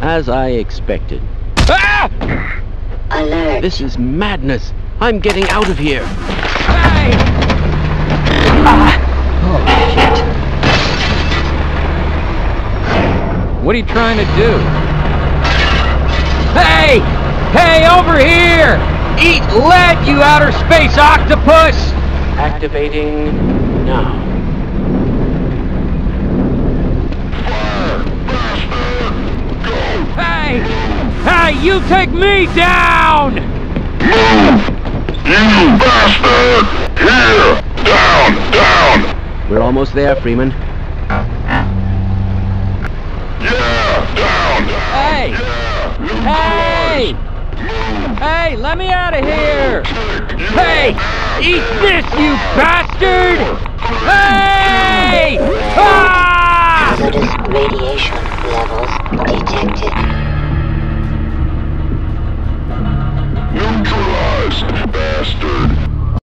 As I expected. Ah! Alert. This is madness. I'm getting out of here. Hey! Ah! Oh, shit. What are you trying to do? Hey! Hey, over here! Eat lead, you outer space octopus! Activating now. Hey! Hey, you take me down! You bastard! Here! Down! Down! We're almost there, Freeman. Yeah! Down! Hey! Hey! Hey, let me out of here! Hey! Eat this, you bastard! Hey! Ah! Hazardous radiation levels detected.